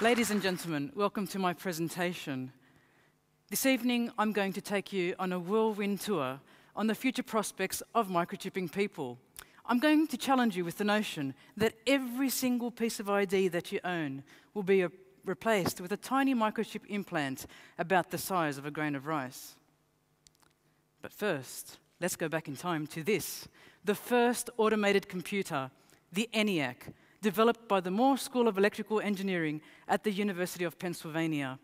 Ladies and gentlemen, welcome to my presentation. This evening, I'm going to take you on a whirlwind tour on the future prospects of microchipping people. I'm going to challenge you with the notion that every single piece of ID that you own will be replaced with a tiny microchip implant about the size of a grain of rice. But first, let's go back in time to this the first automated computer, the ENIAC, developed by the Moore School of Electrical Engineering at the University of Pennsylvania.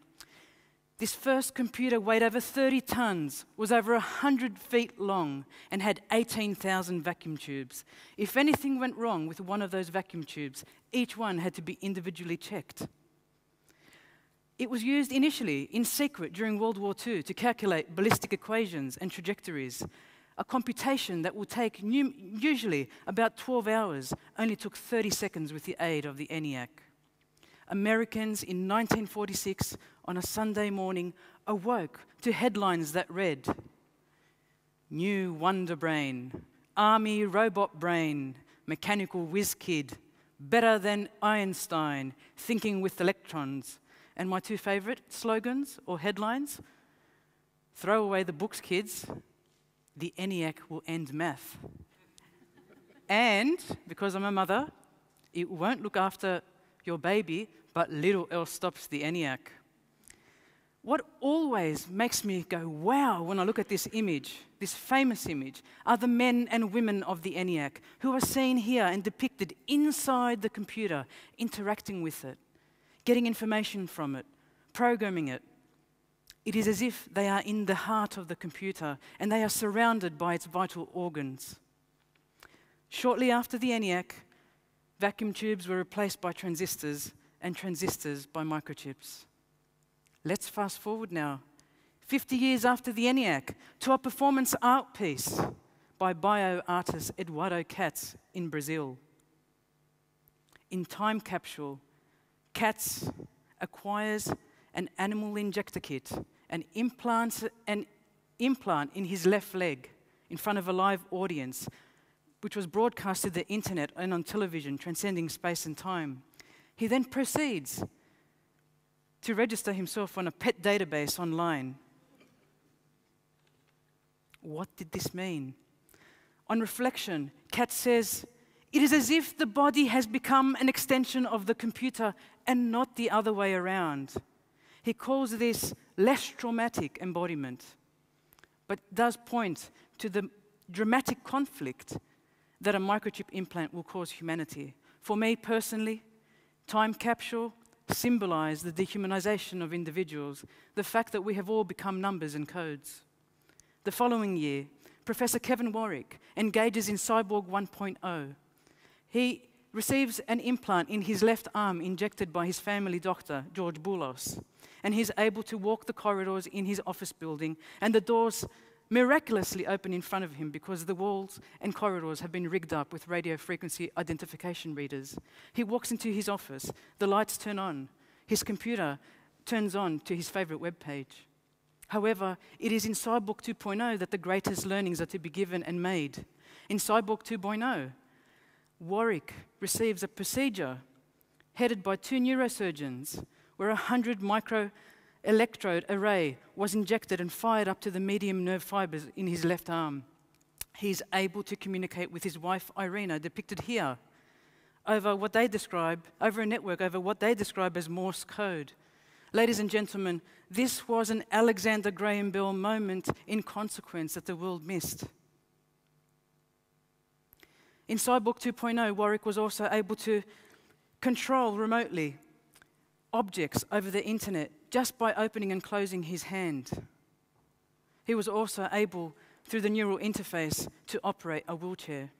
This first computer weighed over 30 tons, was over 100 feet long, and had 18,000 vacuum tubes. If anything went wrong with one of those vacuum tubes, each one had to be individually checked. It was used initially in secret during World War II to calculate ballistic equations and trajectories. A computation that will take usually about 12 hours only took 30 seconds with the aid of the ENIAC. Americans in 1946 on a Sunday morning awoke to headlines that read New Wonder Brain, Army Robot Brain, Mechanical Whiz Kid, Better Than Einstein, Thinking with Electrons, and my two favorite slogans or headlines throw away the books, kids. The ENIAC will end math. and because I'm a mother, it won't look after your baby, but little else stops the ENIAC. What always makes me go wow when I look at this image, this famous image, are the men and women of the ENIAC who are seen here and depicted inside the computer, interacting with it getting information from it, programming it. It is as if they are in the heart of the computer and they are surrounded by its vital organs. Shortly after the ENIAC, vacuum tubes were replaced by transistors and transistors by microchips. Let's fast forward now, 50 years after the ENIAC, to a performance art piece by bio artist Eduardo Kac in Brazil. In Time Capsule, Kac acquires an animal injector kit and implants an implant in his left leg in front of a live audience, which was broadcast to the internet and on television, transcending space and time. He then proceeds to register himself on a pet database online. What did this mean? On reflection, Kac says, It is as if the body has become an extension of the computer and not the other way around. He calls this less traumatic embodiment, but does point to the dramatic conflict that a microchip implant will cause humanity. For me personally, time capsule symbolized the dehumanization of individuals, the fact that we have all become numbers and codes. The following year, Professor Kevin Warwick engages in Cyborg 1.0. He receives an implant in his left arm injected by his family doctor, George Boulos. And he's able to walk the corridors in his office building, and the doors miraculously open in front of him because the walls and corridors have been rigged up with radio frequency identification readers. He walks into his office, the lights turn on, his computer turns on to his favorite web page. However, it is in Cyborg 2.0 that the greatest learnings are to be given and made. In Cyborg 2.0, Warwick receives a procedure headed by two neurosurgeons where a 100 micro electrode array was injected and fired up to the median nerve fibers in his left arm. He's able to communicate with his wife Irena, depicted here, over what they describe, over a network, over what they describe as Morse code. Ladies and gentlemen, this was an Alexander Graham Bell moment in consequence that the world missed. In Cyborg 2.0, Warwick was also able to control remotely objects over the internet just by opening and closing his hand. He was also able, through the neural interface, to operate a wheelchair.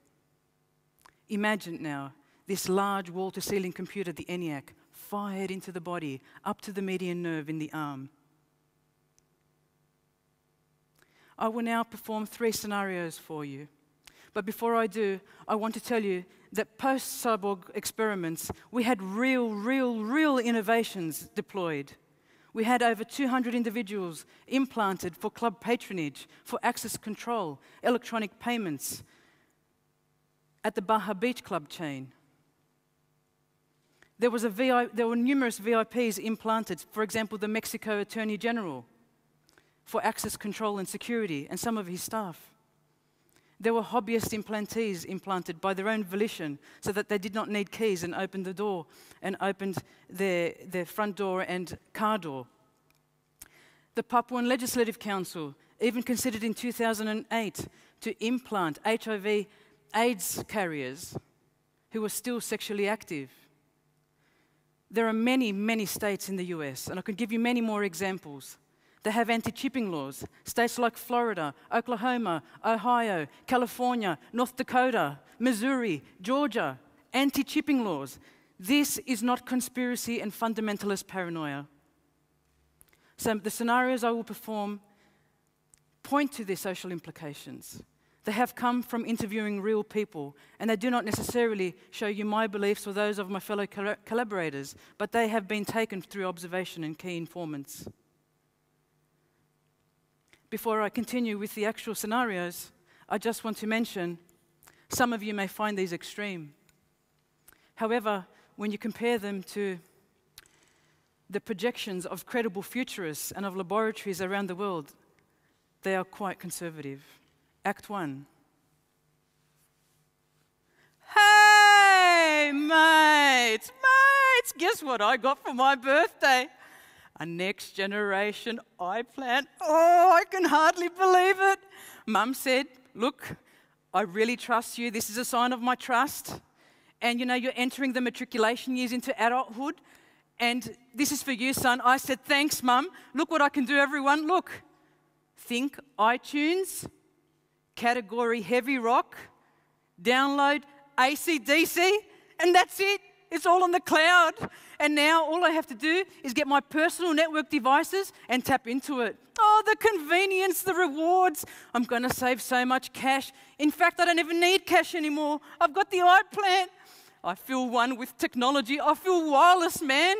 Imagine now this large wall to ceiling computer, the ENIAC, fired into the body up to the median nerve in the arm. I will now perform three scenarios for you. But before I do, I want to tell you that post cyborg experiments, we had real, real, real innovations deployed. We had over 200 individuals implanted for club patronage, for access control, electronic payments at the Baja Beach Club chain. There, was a VI, there were numerous VIPs implanted, for example, the Mexico Attorney General for access control and security, and some of his staff. There were hobbyist implantees implanted by their own volition so that they did not need keys and opened the door and opened their, their front door and car door. The Papuan Legislative Council even considered in 2008 to implant HIV AIDS carriers who were still sexually active. There are many, many states in the US, and I could give you many more examples. They have anti chipping laws. States like Florida, Oklahoma, Ohio, California, North Dakota, Missouri, Georgia, anti chipping laws. This is not conspiracy and fundamentalist paranoia. So, the scenarios I will perform point to their social implications. They have come from interviewing real people, and they do not necessarily show you my beliefs or those of my fellow collaborators, but they have been taken through observation and key informants. Before I continue with the actual scenarios, I just want to mention some of you may find these extreme. However, when you compare them to the projections of credible futurists and of laboratories around the world, they are quite conservative. Act 1. Hey, mates, mates, guess what I got for my birthday? A next generation iPlant. Oh, I can hardly believe it. Mum said, Look, I really trust you. This is a sign of my trust. And you know, you're entering the matriculation years into adulthood. And this is for you, son. I said, Thanks, Mum. Look what I can do, everyone. Look. Think iTunes, category heavy rock, download ACDC, and that's it. It's all on the cloud. And now all I have to do is get my personal network devices and tap into it. Oh, the convenience, the rewards. I'm going to save so much cash. In fact, I don't even need cash anymore. I've got the iPlant. I feel one with technology. I feel wireless, man.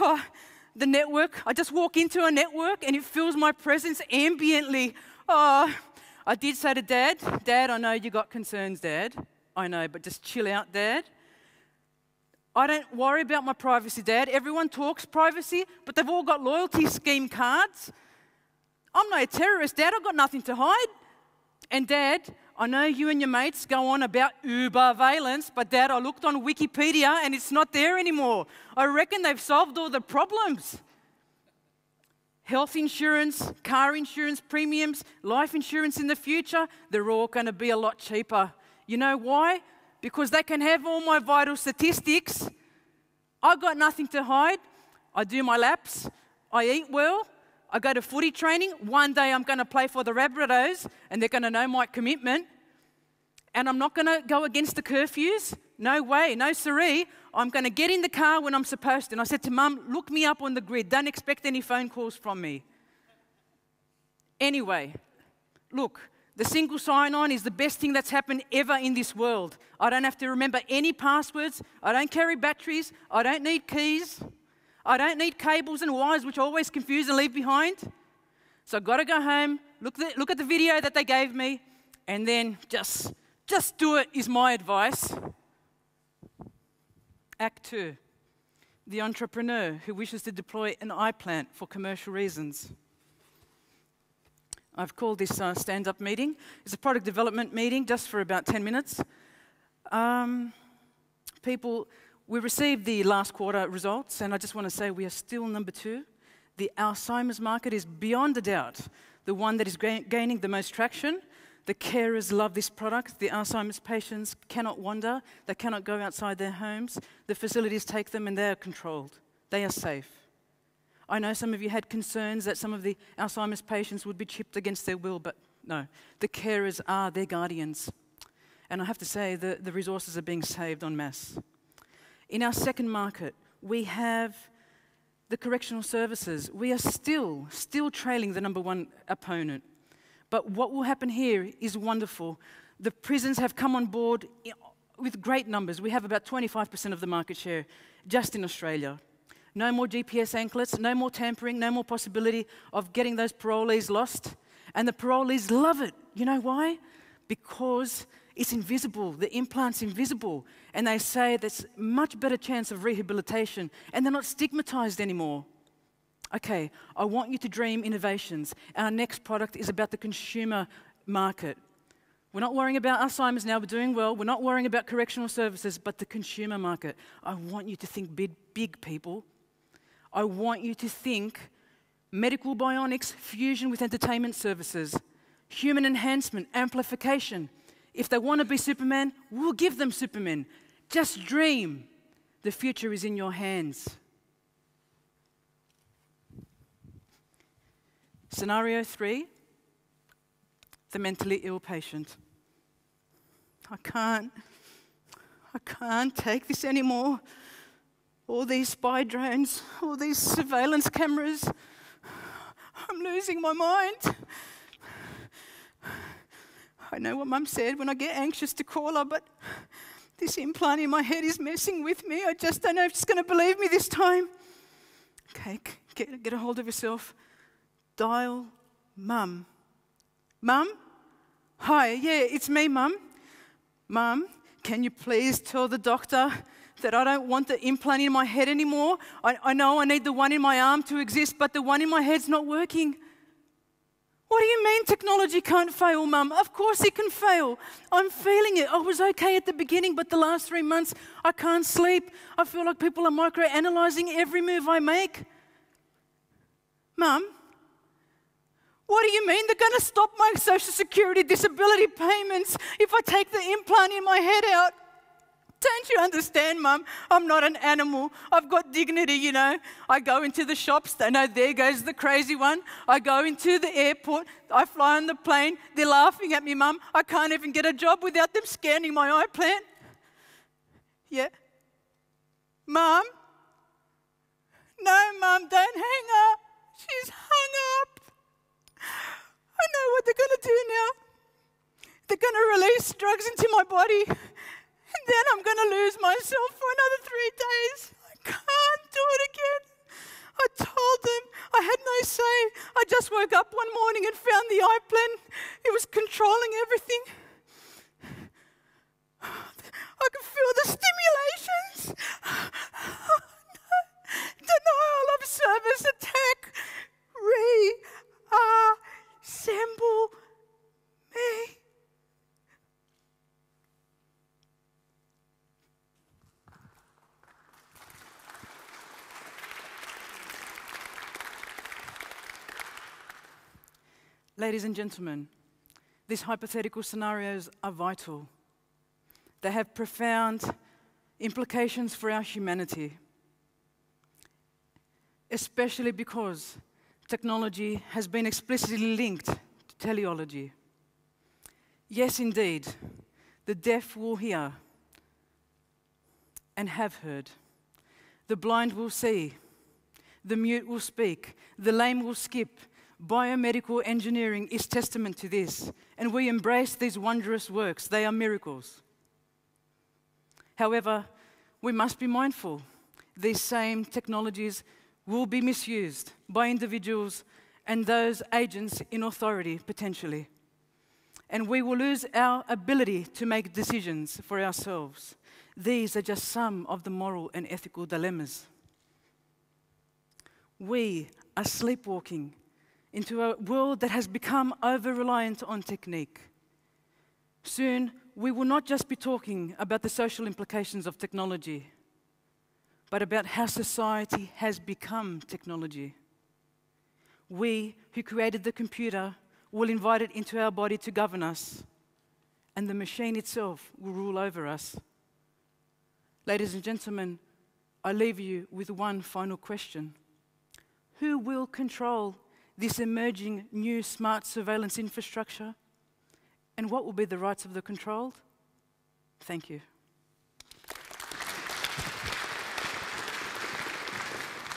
Oh, the network, I just walk into a network and it feels my presence ambiently. Oh, I did say to Dad, Dad, I know you got concerns, Dad. I know, but just chill out, Dad. I don't worry about my privacy, Dad. Everyone talks privacy, but they've all got loyalty scheme cards. I'm no terrorist, Dad. I've got nothing to hide. And, Dad, I know you and your mates go on about uberveillance, but, Dad, I looked on Wikipedia and it's not there anymore. I reckon they've solved all the problems health insurance, car insurance premiums, life insurance in the future, they're all going to be a lot cheaper. You know why? Because they can have all my vital statistics. I've got nothing to hide. I do my laps. I eat well. I go to footy training. One day I'm going to play for the Rabbitohs and they're going to know my commitment. And I'm not going to go against the curfews. No way, no siree. I'm going to get in the car when I'm supposed to. And I said to Mum, look me up on the grid. Don't expect any phone calls from me. Anyway, look, the single sign on is the best thing that's happened ever in this world. I don't have to remember any passwords. I don't carry batteries. I don't need keys. I don't need cables and wires, which I always confuse and leave behind. So I've got to go home, look, the, look at the video that they gave me, and then just, just do it, is my advice. Act two the entrepreneur who wishes to deploy an iPlant for commercial reasons. I've called this uh, stand up meeting. It's a product development meeting just for about 10 minutes. Um, people, we received the last quarter results, and I just want to say we are still number two. The Alzheimer's market is beyond a doubt the one that is gaining the most traction. The carers love this product. The Alzheimer's patients cannot wander, they cannot go outside their homes. The facilities take them and they are controlled, they are safe. I know some of you had concerns that some of the Alzheimer's patients would be chipped against their will, but no, the carers are their guardians. And I have to say, the, the resources are being saved en masse. In our second market, we have the correctional services. We are still, still trailing the number one opponent. But what will happen here is wonderful. The prisons have come on board with great numbers. We have about 25% of the market share just in Australia. No more GPS anklets, no more tampering, no more possibility of getting those parolees lost. And the parolees love it. You know why? Because it's invisible. The implant's invisible. And they say there's much better chance of rehabilitation and they're not stigmatized anymore. Okay, I want you to dream innovations. Our next product is about the consumer market. We're not worrying about Alzheimer's now, we're doing well. We're not worrying about correctional services, but the consumer market. I want you to think big, big people. I want you to think medical bionics, fusion with entertainment services, human enhancement, amplification. If they want to be Superman, we'll give them Superman. Just dream. The future is in your hands. Scenario three the mentally ill patient. I can't, I can't take this anymore. All these spy drones, all these surveillance cameras. I'm losing my mind. I know what mum said when I get anxious to call her, but this implant in my head is messing with me. I just don't know if she's going to believe me this time. Okay, get, get a hold of yourself. Dial mum. Mum? Hi, yeah, it's me, mum. Mum, can you please tell the doctor that I don't want the implant in my head anymore? I, I know I need the one in my arm to exist, but the one in my head's not working. What do you mean technology can't fail, Mum? Of course it can fail. I'm feeling it. I was okay at the beginning, but the last three months I can't sleep. I feel like people are microanalyzing every move I make. Mum, what do you mean they're going to stop my social security disability payments if I take the implant in my head out? Don't you understand, Mum? I'm not an animal. I've got dignity, you know. I go into the shops, they know there goes the crazy one. I go into the airport, I fly on the plane, they're laughing at me, Mum. I can't even get a job without them scanning my iPlant. Yeah. Mum? No, Mum, don't hang up. She's hung up. I know what they're going to do now. They're going to release drugs into my body, and then I'm going to lose myself for another three days. I can't do it again. I told them I had no say. I just woke up one morning and found the iPlant. It was controlling everything. I could feel the stimulations. Denial of service attack. Re assemble me. Ladies and gentlemen, these hypothetical scenarios are vital. They have profound implications for our humanity, especially because technology has been explicitly linked to teleology. Yes, indeed, the deaf will hear and have heard. The blind will see. The mute will speak. The lame will skip. Biomedical engineering is testament to this, and we embrace these wondrous works. They are miracles. However, we must be mindful these same technologies will be misused by individuals and those agents in authority potentially. And we will lose our ability to make decisions for ourselves. These are just some of the moral and ethical dilemmas. We are sleepwalking into a world that has become over reliant on technique. Soon, we will not just be talking about the social implications of technology but about how society has become technology. We, who created the computer, will invite it into our body to govern us, and the machine itself will rule over us. Ladies and gentlemen, I leave you with one final question Who will control this emerging new smart surveillance infrastructure? And what will be the rights of the controlled? Thank you.